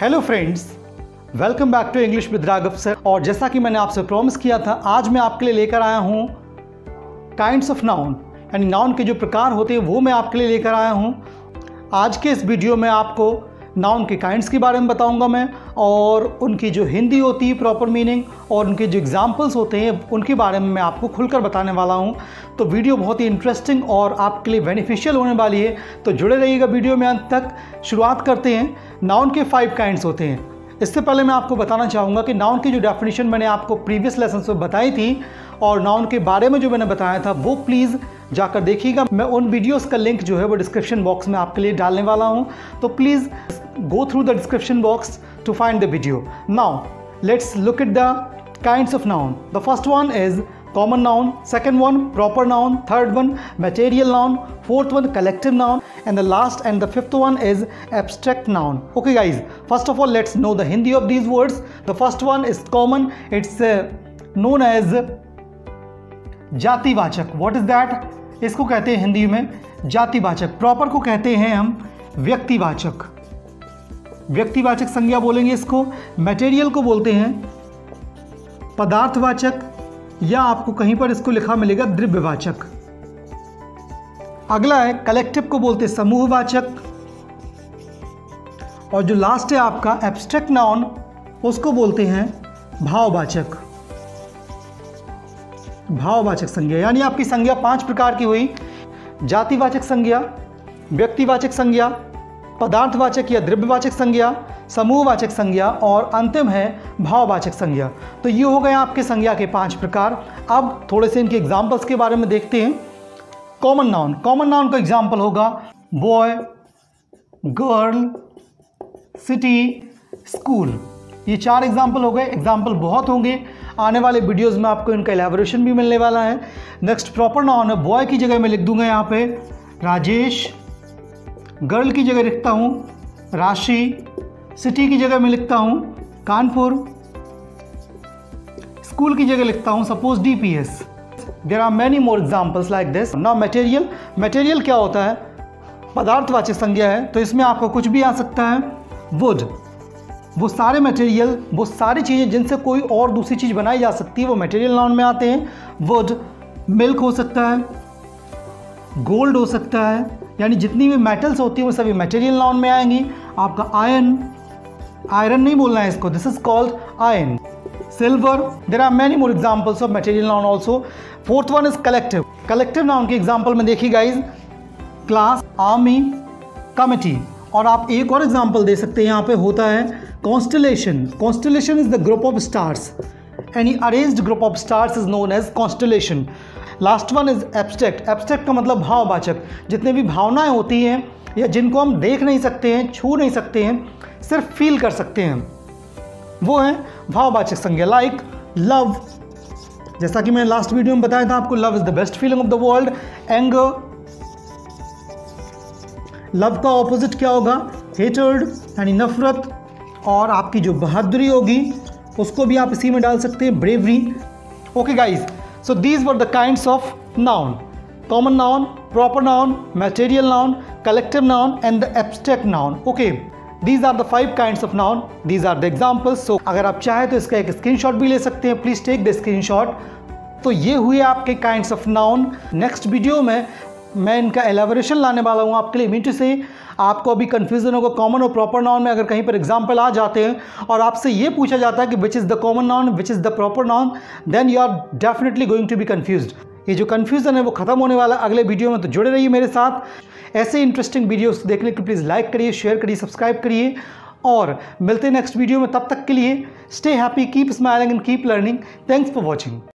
Hello friends welcome back to English with Raghav sir और जैसा कि मैंने आपसे प्रॉमिस किया था, आज मैं आपके लिए लेकर आया हूँ काइंड्स ऑफ़ नाउन यानी नाउन के जो प्रकार होते हैं, वो मैं आपके लिए लेकर आया हूँ। आज के इस वीडियो में आपको नाउन के काइंड्स के बारे में बताऊँगा मैं। और उनकी जो हिंदी होती है प्रॉपर मीनिंग और उनके जो एग्जाम्पल्स होते हैं, उनके बारे में मैं आपको खुलकर बताने वाला हूँ। तो वीडियो बहुत ही इंटरेस्टिंग और आपके लिए बेनिफिशियल होने वाली है। तो जुड़े रहिएगा वीडियो में अंत तक। शुरुआत करते हैं। नाउन के फाइव काइंड्स होते हैं। इससे पहले मैं आपको बताना चाहूँगा कि नाउन की जो डेफिनेशन मैंने आपको प्रीवियस लेसन में बताई थी और नाउन के बारे में जो मैंने बताया था, वो प्लीज़ जाकर देखिएगा। मैं उन वीडियोस का लिंक जो है वो डिस्क्रिप्शन बॉक्स में आपके लिए डालने वाला हूँ। तो please go through the description box to find the video now let's look it the kind of noun the first one is common noun second one proper noun third one material noun fourth one collective noun and the last and the fifth one is abstract noun okay guys first of all let's know the Hindi of these words the first one is common it's known as जातिवाचक what is that इसको कहते हैं हिंदी में जातिवाचक। Proper को कहते हैं हम व्यक्तिवाचक। व्यक्तिवाचक संज्ञा बोलेंगे इसको। मटेरियल को बोलते हैं पदार्थवाचक या आपको कहीं पर इसको लिखा मिलेगा द्रव्यवाचक। अगला है कलेक्टिव को बोलते समूहवाचक। और जो लास्ट है आपका एब्स्ट्रैक्ट नाउन उसको बोलते हैं भाववाचक। भाववाचक संज्ञा, यानी आपकी संज्ञा पाँच प्रकार की हुई। जातिवाचक संज्ञा, व्यक्तिवाचक संज्ञा, पदार्थवाचक या द्रव्यवाचक संज्ञा, समूहवाचक संज्ञा और अंतिम है भाववाचक संज्ञा। तो ये हो गए आपके संज्ञा के पाँच प्रकार। अब थोड़े से इनके एग्जाम्पल्स के बारे में देखते हैं। कॉमन नाउन कॉमन नाउन का एग्ज़ाम्पल होगा। बॉय गर्ल सिटी स्कूल ये चार एग्ज़ाम्पल हो गए एग्ज़ाम्पल बहुत होंगे। आने वाले वीडियोज़ में आपको इनका एलेबोरेशन भी मिलने वाला है। नेक्स्ट प्रॉपर नाउन है बॉय की जगह मैं लिख दूँगा यहाँ पे। राजेश गर्ल की जगह लिखता हूँ। राशि सिटी की जगह मैं लिखता हूँ। कानपुर स्कूल की जगह लिखता हूँ। Suppose D P S there are many more examples like this ना मटेरियल मटेरियल क्या होता है? पदार्थवाचक संज्ञा है तो इसमें आपको कुछ भी आ सकता है। वुड वो सारे मटेरियल वो सारी चीज़ें जिनसे कोई और दूसरी चीज़ बनाई जा सकती है, वो मटेरियल नाउन में आते हैं। वुड मिल्क हो सकता है गोल्ड हो सकता है, यानी जितनी भी मेटल्स होती हैं, वो सभी मटेरियल नाउन में आएँगी। आपका आयन आयरन नहीं बोलना है इसको this is called iron silver there are many more examples of material noun also fourth one is collective collective noun के एग्ज़ाम्पल में देखिए गाइज़ क्लास आर्मी कमिटी और आप एक और एग्ज़ाम्पल दे सकते हैं, यहाँ पे होता है constellation constellation is the group of stars any arranged group of stars is known as constellation last one is abstract abstract का मतलब भाववाचक. जितने भी भावनाएँ होती हैं या जिनको हम देख नहीं सकते हैं, छू नहीं सकते हैं, सिर्फ़ फील कर सकते हैं, वो है भाववाचक संज्ञा लाइक लव जैसा कि मैंने लास्ट वीडियो में बताया था आपको love is the best feeling of the world anger love का ऑपोजिट क्या होगा? हेटर्ड यानी नफरत और आपकी जो बहादुरी होगी, उसको भी आप इसी में डाल सकते हैं bravery okay guys so these were the kind of noun common noun proper noun material noun collective noun and the abstract noun okay these are the five kind of noun these are the examples so अगर आप चाहें तो इसका एक screen shot भी ले सकते हैं। Please take the screenshot तो ये हुए आपके kind of noun next video में मैं इनका एलेबोरेशन लाने वाला हूँ आपके लिए मीट से। आपको अभी कन्फ्यूज़न होगा कॉमन और प्रॉपर नाउन में अगर कहीं पर एग्ज़ाम्पल आ जाते हैं और आपसे ये पूछा जाता है कि which is the common noun which is the proper noun then you are definitely going to be confuse ये जो कन्फ्यूज़न है वो ख़त्म होने वाला अगले वीडियो में तो जुड़े रहिए मेरे साथ। ऐसे इंटरेस्टिंग वीडियोस देखने के लिए प्लीज़ लाइक करिए शेयर करिए सब्सक्राइब करिए और मिलते हैं नेक्स्ट वीडियो में। तब तक के लिए stay happy keep smiling and keep learning thanks for watching